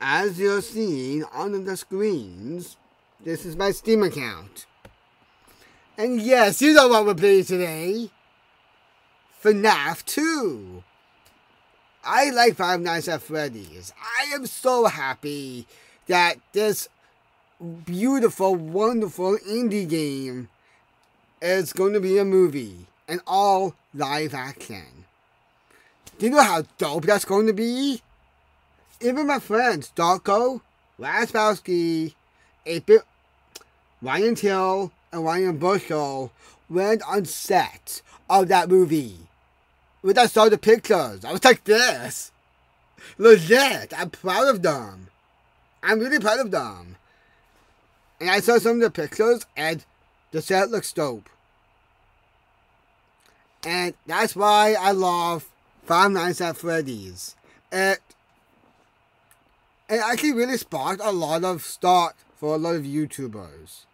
as you're seeing on the screens, this is my Steam account. And yes, you know what we're playing today. FNAF 2. I like Five Nights at Freddy's. I am so happy that this beautiful, wonderful indie game is going to be a movie and all live action. Do you know how dope that's going to be? Even my friends, Dawko, Razzbowski, 8-Bit, Ryan Till, and Ryan Bushell went on set of that movie. When I saw the pictures, I was like this. Legit, I'm proud of them. I'm really proud of them. And I saw some of the pictures, and the set looks dope. And that's why I love Five Nights at Freddy's. It, it actually really sparked a lot of start for a lot of YouTubers.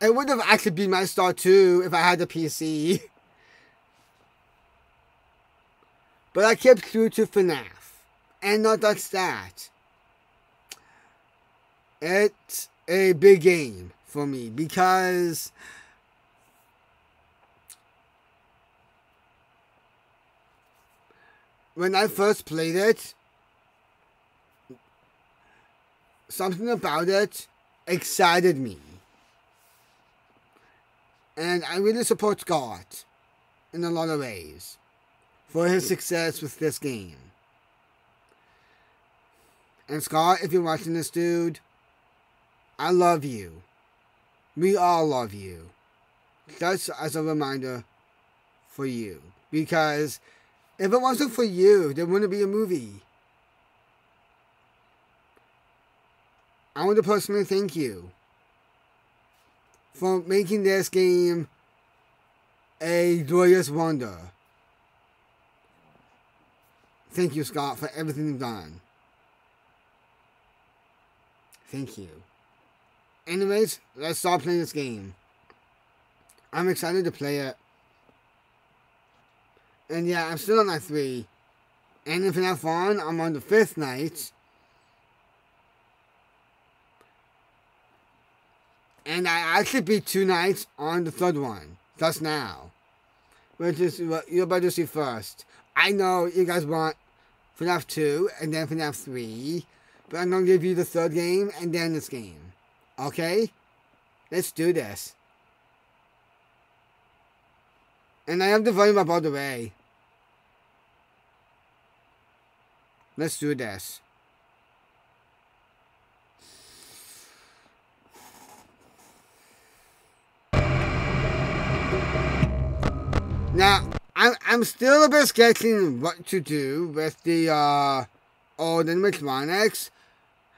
It would have actually been my start too if I had a PC. But I kept through to FNAF. And not just that. It's a big game for me because when I first played it, something about it excited me. And I really support Scott in a lot of ways for his success with this game. And Scott, if you're watching this, dude, I love you. We all love you. Just as a reminder for you. Because if it wasn't for you, there wouldn't be a movie. I want to personally thank you for making this game a joyous wonder. Thank you, Scott, for everything you've done. Thank you. Anyways, let's start playing this game. I'm excited to play it. And yeah, I'm still on night three. And if you have fun, I'm on the fifth night. And I actually beat two nights on the third one, just now. Which is what you're about to see first. I know you guys want FNAF 2 and then FNAF 3, but I'm to give you the third game and then this game. Okay? Let's do this. And I have the volume up all the way. Let's do this. Now, I'm, I'm still a bit sketching what to do with the uh, old animatronics.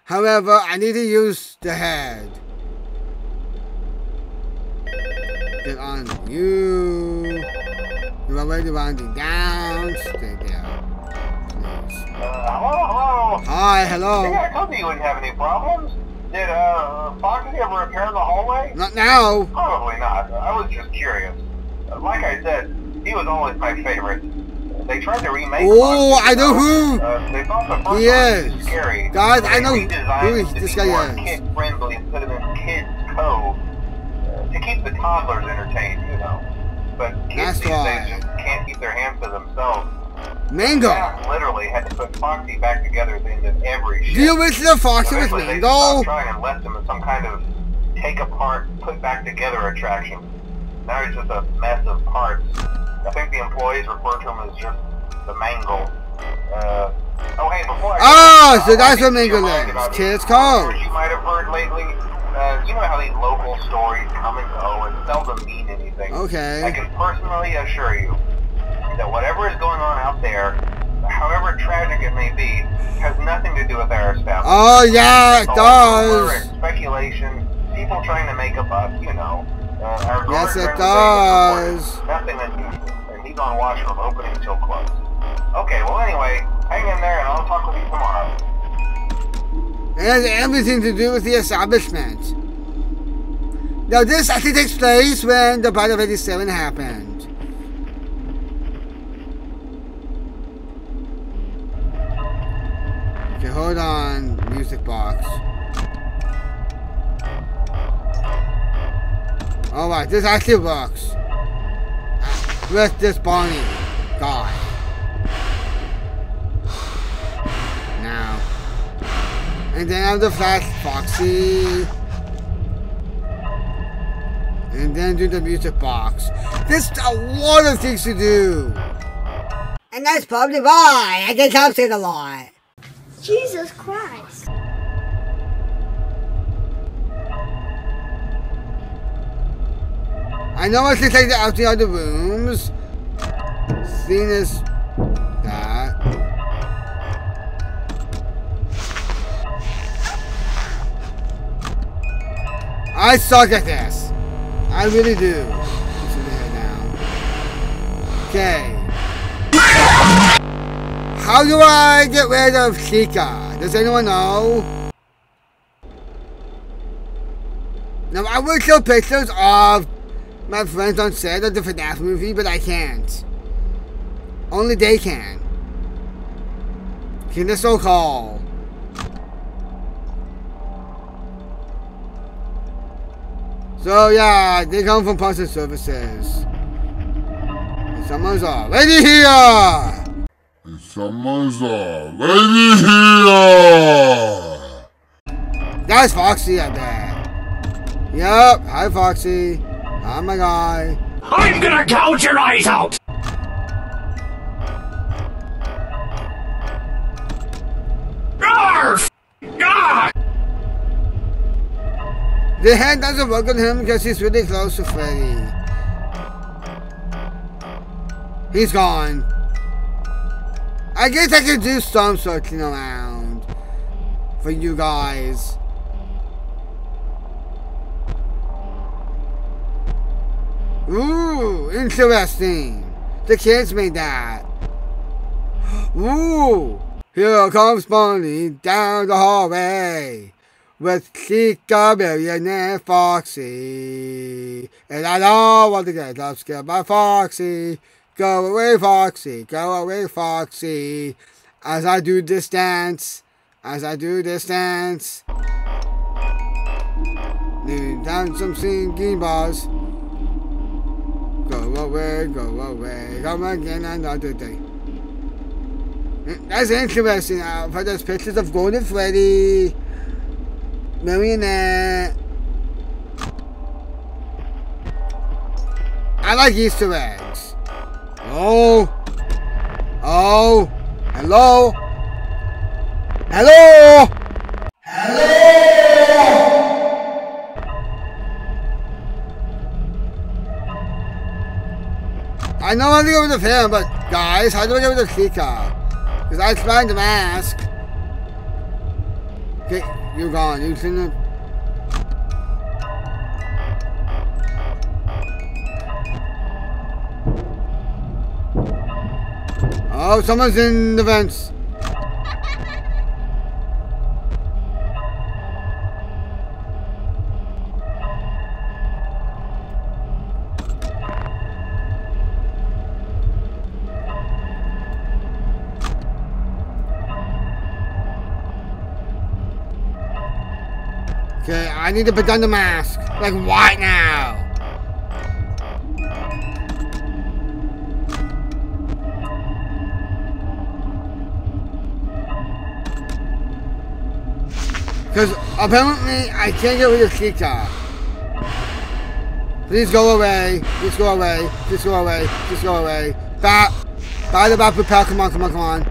However, I need to use the head. Get on you. You're already rounding down. Stay there. Uh, hello, hello. Hi, hello. Yeah, I told you you wouldn't have any problems. Did uh, Foxy ever repair the hallway? Not now. Probably not. I was just curious. Like I said, he was always my favorite. They tried to remake. Oh, I know who. Uh, they thought the first He is. scary. Guys, I know who to this guy is. Kid friendly and put him in Kids Cove to keep the toddlers entertained, you know. But That's kids these why. days just can't keep their hands to themselves. Mango. Literally had to put Foxy back together at the end of every shift. The original Foxy was Eventually, they stopped Mango. trying and left him as some kind of take apart, put back together attraction. Now he's just a mess of parts. I think the employees refer to him as just the Mangle. Uh, oh, hey, before I Oh, uh, so that's wanted what to get your Mangle is. Kids rumors You might have heard lately. Uh, you know how these local stories come and go and seldom mean anything. I can personally assure you that whatever is going on out there, however tragic it may be, has nothing to do with our establishment. Oh, yeah, it does. speculation, people trying to make a buck, you know. Uh, Yes, it does. Nothing unusual, and he's on watch from opening till close. Okay, well anyway, hang in there and I'll talk with you tomorrow. It has everything to do with the establishment. Now, this actually takes place when the Bite of 87 happened. Alright, this actually works. With this Bonnie guy. Now. And then I have the Flash Foxy. And then do the music box. There's a lot of things to do. And that's probably why I get upset a lot. Jesus Christ. I know I should take it out the other rooms. Seeing as that. I suck at this. I really do. Okay. How do I get rid of Chica? Does anyone know? Now, I will show pictures of my friends on set of the FNAF movie, but I can't. Only they can. Can the so call? So yeah, they come from and services. And someone's already here! And someone's already here! That's Foxy, I bet. Yep, hi Foxy. I'm my guy. I'm gonna gouge your eyes out! Arf! Ah! The hand doesn't work on him because he's really close to Freddy. He's gone. I guess I could do some searching around for you guys. Ooh, interesting. The kids made that. Ooh, here comes Bonnie down the hallway with Chica, Million, and Foxy. And I don't want to get upscared by Foxy. Go away, Foxy. Go away, Foxy. As I do this dance. As I do this dance. Down some singing bars. Go away, go away. Come again another day. That's interesting. Uh, for those pictures of Golden Freddy. Marionette. I like Easter eggs. Oh. Oh. Hello. Hello. I know I'm going with him, but guys, how do I get rid of Chica? Because I tried the mask. Okay, you're gone. You seen it? Oh, someone's in the vents. Need to put the mask. Like, right now? Because apparently I can't get rid of Chica. Please go away. Please go away. Please go away. Please go away. Bat. Bat the bat propel. Come on, come on, come on.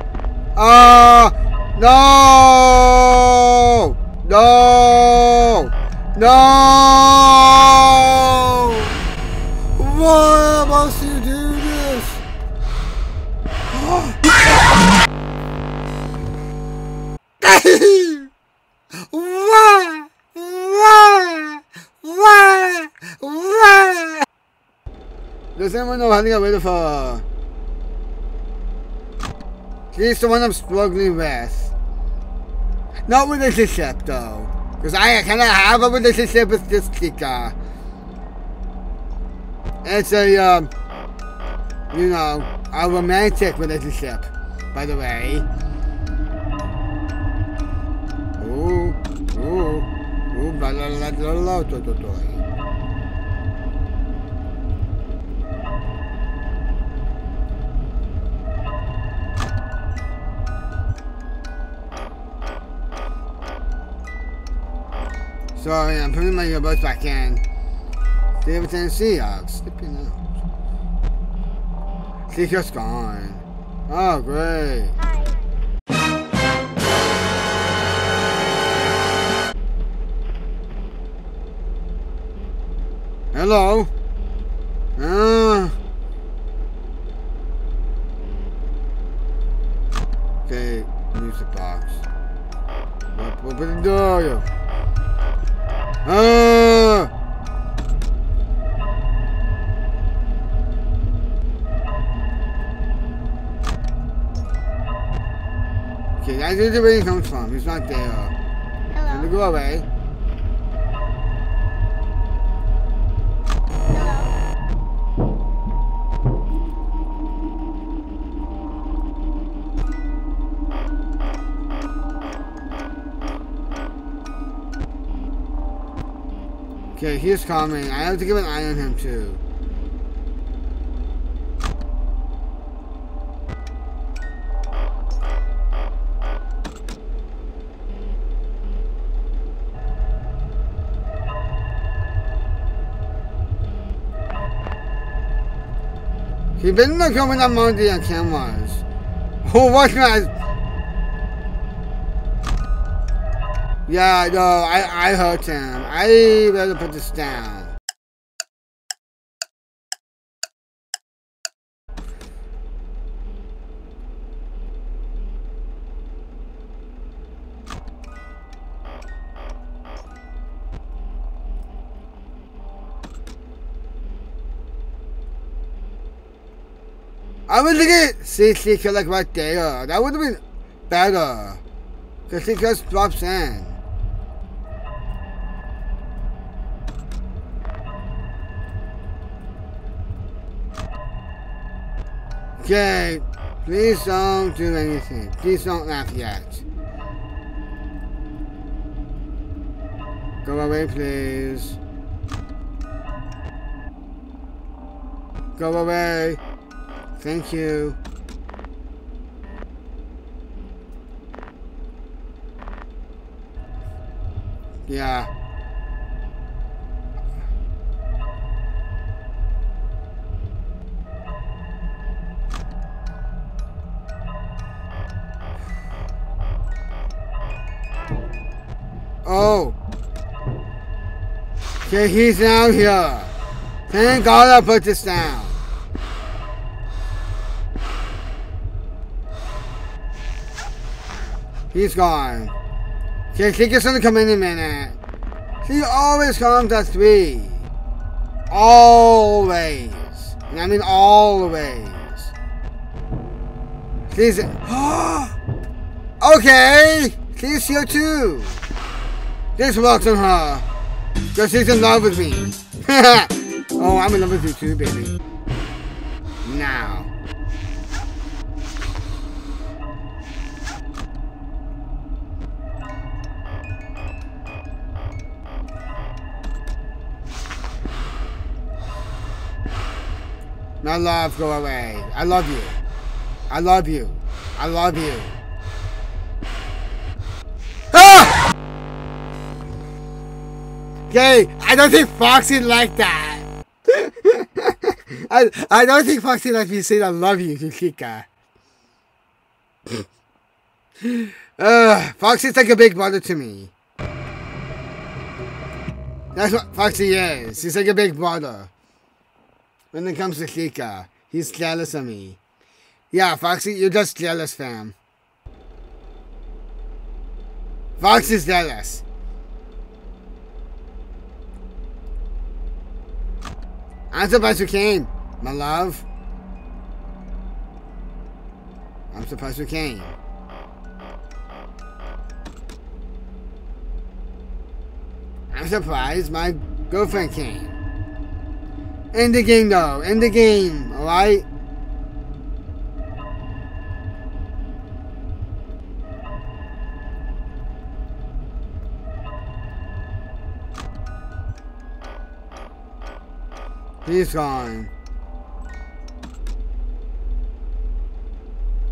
Ah! no! No! No! Why must you do this? Why? Why? Why? Why? Does anyone know how to get rid of uh, her? She's the one I'm struggling with. Not with this relationship though. Because I kind of have a relationship with this chica. Uh, it's a, um, you know, a romantic relationship, by the way. Ooh, ooh, ooh, blah, blah, blah, blah, blah, blah. Sorry, I'm putting my earbuds back in. David Tennessee, I'll slip you now. Seeker's gone. Oh, great. Hello? Uh, Okay, that's where the rain comes from. It's not there. Let me Hello. go away. Hello. Okay, he's coming. I have to keep an eye on him too. Better not come with Monday on cameras. Oh, what not? Yeah, no, I, I hurt him. I better put this down. Like right there. That would have been better. Because he just drops in. Okay, please don't do anything. Please don't laugh yet. Go away, please. Go away. Thank you. Yeah. Oh. Okay, he's out here. Thank God I put this down. He's gone. Okay, it's gonna come in a minute. She always comes at three. Always. And I mean always. She's Okay! She's here too. Just welcome her. Because she's in love with me. oh, I'm in love with you too, baby. Now. My love, go away. I love you. I love you. I love you. Ah! Okay, I don't think Foxy like that. I I don't think Foxy like me saying I love you to Chica. uh, Foxy's like a big brother to me. That's what Foxy is. He's like a big brother. When it comes to Chica, he's jealous of me. Yeah, Foxy, you're just jealous, fam. Foxy's jealous. I'm surprised you came, my love. I'm surprised you came. I'm surprised my girlfriend came. End the game though. End the game. Alright? He's gone.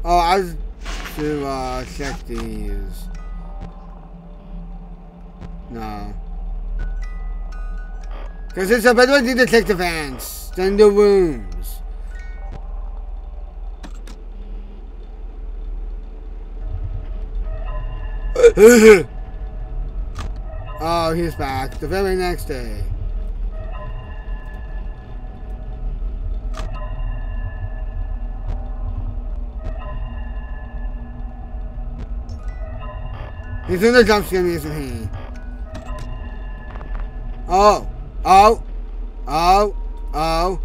Oh, I was to uh, check these. No. Because it's a better way to detect the the rooms. oh, he's back the very next day. He's in the jump scare isn't he? Oh, oh, oh, oh.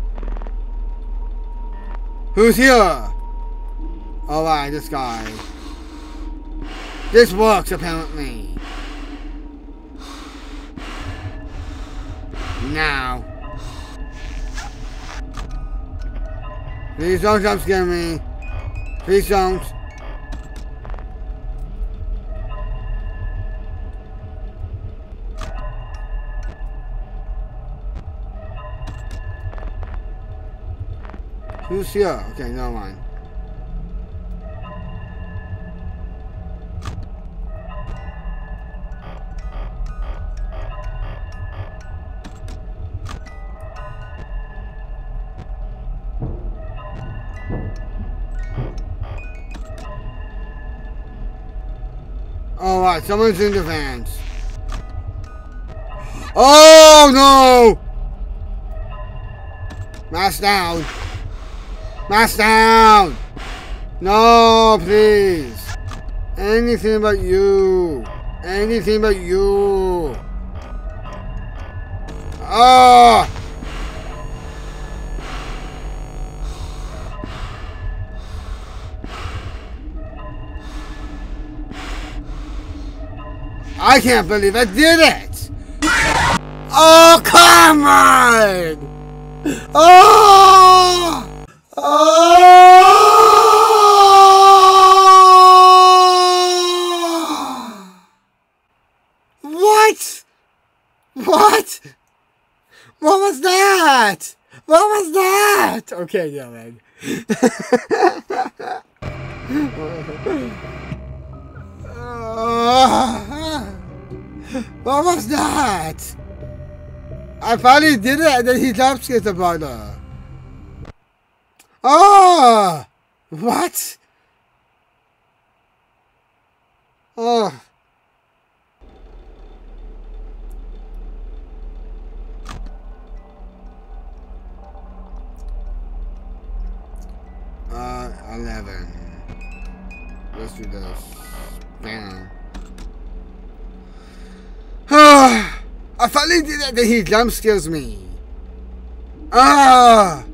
Who's here? Oh, right, this guy. This works, apparently. Now. Please don't jump scare me. Please don't. Who's here? Okay, never mind. Oh, right, someone's in the vans. Oh, no! Mask down. Mask down! No, please. Anything but you. Anything but you. Oh! I can't believe I did it! Oh, come on! Oh! Oh! What? What? What was that? What was that? Okay, yeah, man. what was that? I finally did it and then he jump scared the Oh! What? Oh. Uh, 11. Let's do this. Bam. I finally did it, then he jump scares me. Ah!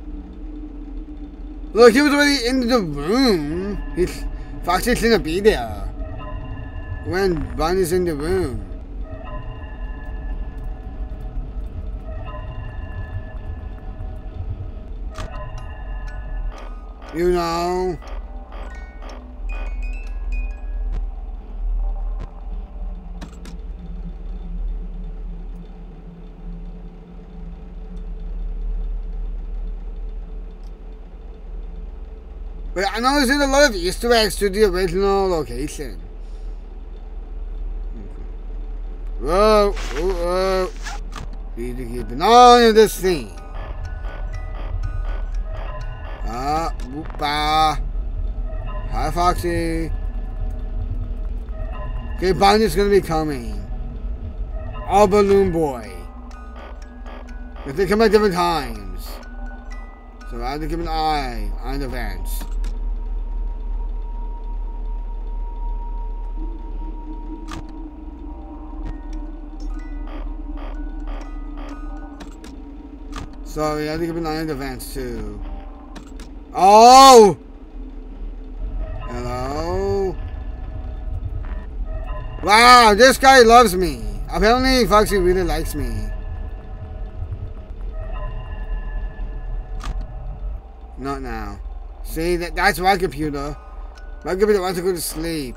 Look, he was already in the room. He's Foxy shouldn't be there. When Bonnie's in the room. You know. But I know there's a lot of Easter eggs to the original location. Whoa, whoa, whoa. Need to keep an eye on this thing. Ah, whoopa. Hi, Foxy. Okay, Bonnie's gonna be coming. All Balloon Boy. But they come at different times. So I have to keep an eye on the events. So we have to keep an eye on vents too. Oh! Hello? Wow, this guy loves me. Apparently Foxy really likes me. Not now. See, that that's my computer. My computer wants to go to sleep.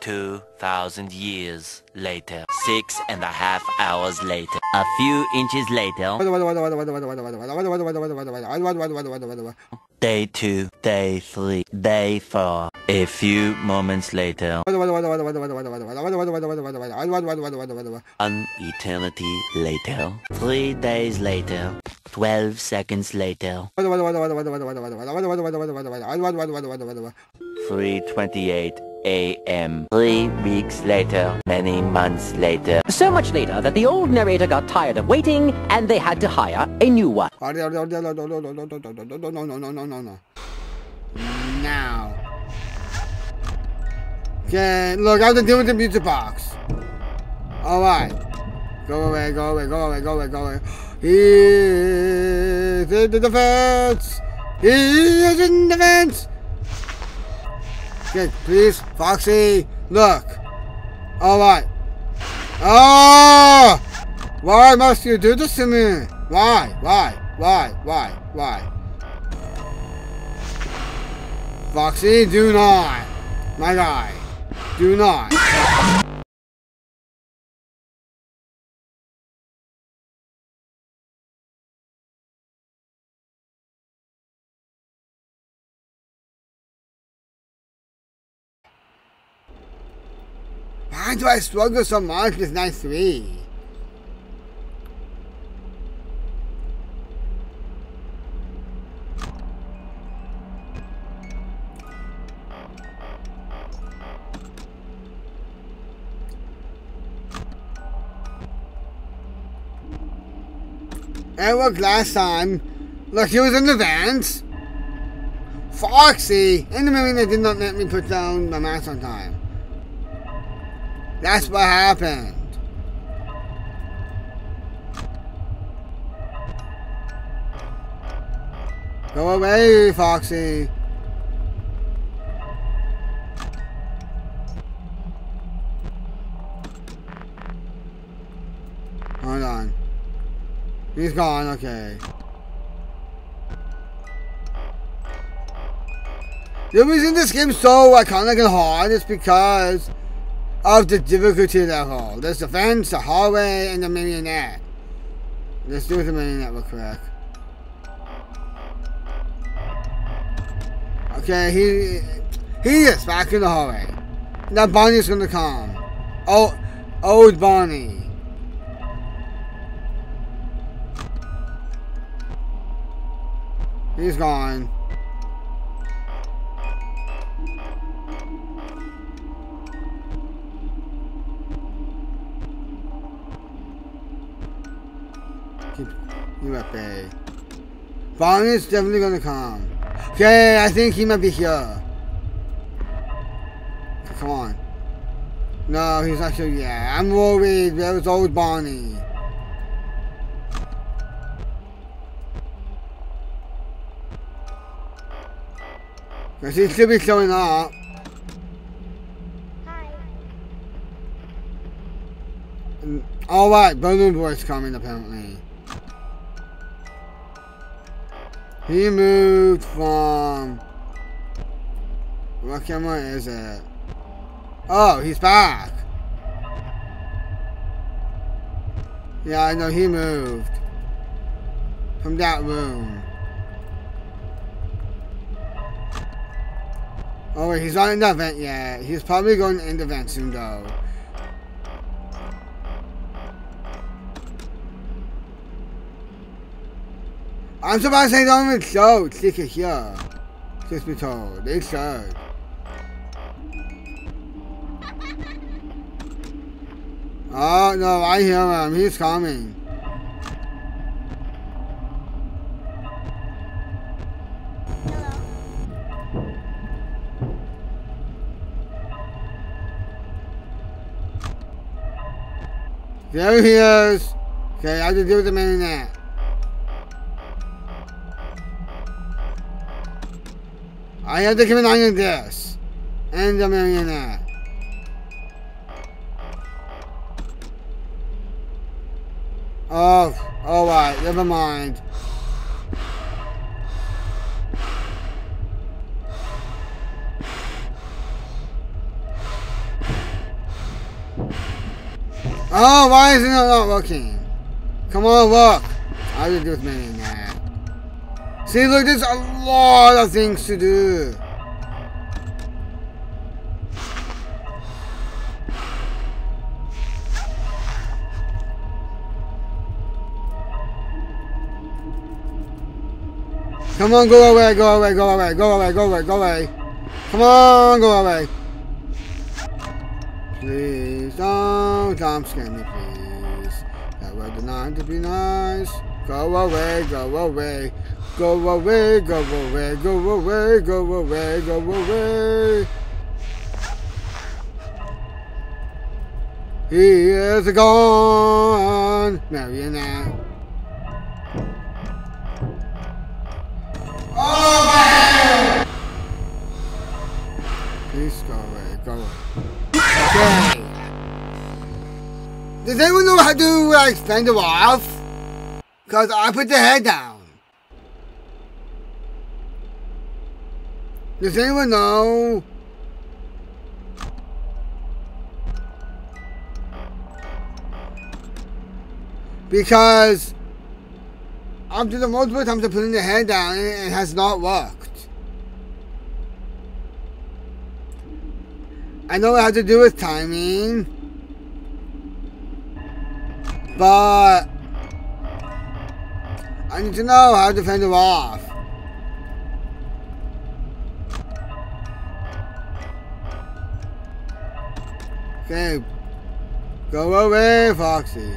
2,000 years later. Six and a half hours later. A few inches later. Day two, day three, day four. A few moments later. One eternity later. Three days later. Twelve seconds later. 328 a.m. Three weeks later, many months later. So much later that the old narrator got tired of waiting and they had to hire a new one. Now. Okay, look, I have to deal with the music box. Alright. Go away, go away, go away, go away, go away. He is in the defense! He is in the defense! Please, Foxy, look. Alright. Ah! Why must you do this to me? Why? Why? Why? Why? Why? Foxy, do not. My guy. Do not. Why do I struggle so much with night three? And look, last time, look, he was in the vans. Foxy, in the marina did not let me put down my mask on time. That's what happened. Go away, Foxy. Hold on. He's gone, okay. The reason this game's so iconic and hard is because of the difficulty level. There's the fence, the hallway, and the marionette. Let's do the marionette real quick. Okay, he he is back in the hallway. Now Bonnie's gonna come. Oh, old Bonnie. He's gone. At bay. Bonnie's definitely gonna come. Okay, I think he might be here. Come on. No, he's not sure yet. I'm worried. That was old Bonnie. Because he should be showing up. Hi. Alright, Balloon Boy's coming apparently. He moved from... What camera is it? Oh, he's back. Yeah, I know he moved. From that room. Oh wait, he's not in the vent yet. He's probably going in the vent soon though. I'm surprised they don't even show Chica here. Just be told. They should. Oh no, I hear him. He's coming. Hello. There he is. Okay, I have to with the marionette. I have the command on this. And the millionaire. Oh, alright, never mind. Oh, why isn't it not working? Come on, look. I will do it, man. See, look, there's a lot of things to do. Come on, go away, go away, go away, go away, go away, go away. Come on, go away. Please don't jump scare me, please. That would nice to be nice. Go away, go away. Go away, go away, go away, go away, go away. He is gone. Marionette. Please go away, go away. Okay. Does anyone know how to uh, like fend them off? Cause I put the head down. Does anyone know? Because after the multiple times of putting the head down, it it has not worked. I know it has to do with timing, but I need to know how to fend it off. Okay, go away, Foxy.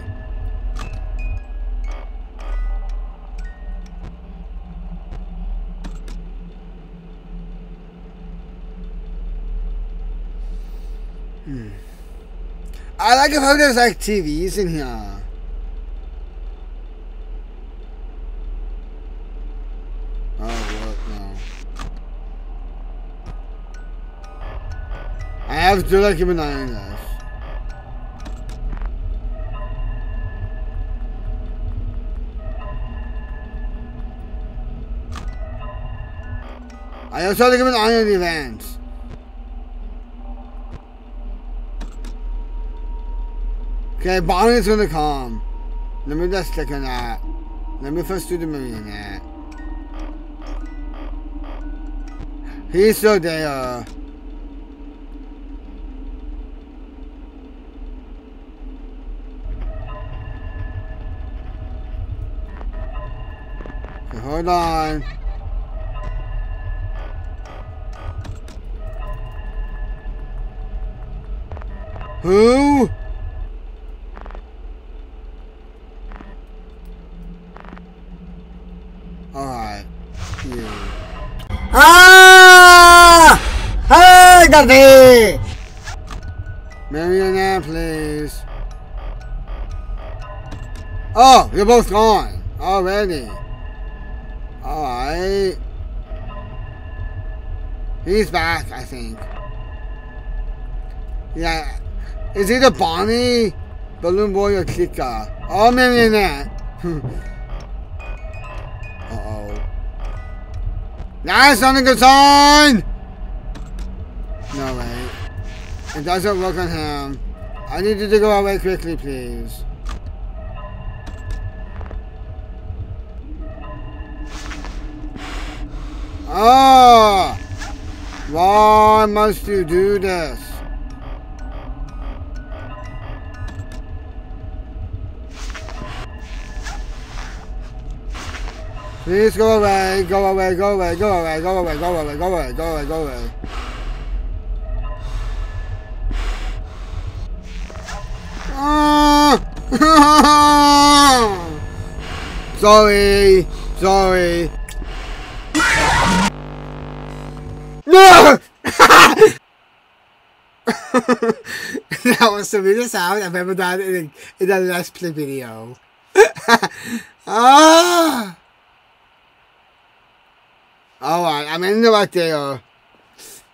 Hmm. I like it how there's like TVs in here. Oh? No. I have to like keep an eye I also have to keep an eye on the events. Okay, Bonnie's gonna come. Let me just click on that. Let me first do the marionette. He's still there. Okay, hold on. Who? Alright. You. Ah! Hey, Daddy! Marionette, please. Oh, you're both gone. Already. Alright. He's back, I think. Yeah. Is either Bonnie, Balloon Boy, or Chica? Oh, Marionette. Uh-oh. That's not a good sign! No, wait. It doesn't work on him. I need you to go away quickly, please. Ah! Why must you do this? Please go away, go away, go away, go away, go away, go away, go away, go away, go away. Ah! sorry, sorry. No! that was the weirdest sound I've ever done in a, in a Let's Play video. ah! Oh, Alright, I'm in the right there.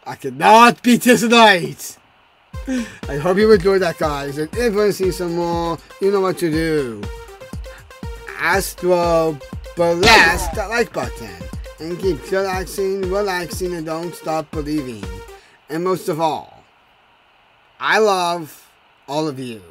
I cannot beat this night. I hope you enjoyed that, guys. And if you want to see some more, you know what to do. Astro blast that like button. And keep relaxing, relaxing, and don't stop believing. And most of all, I love all of you.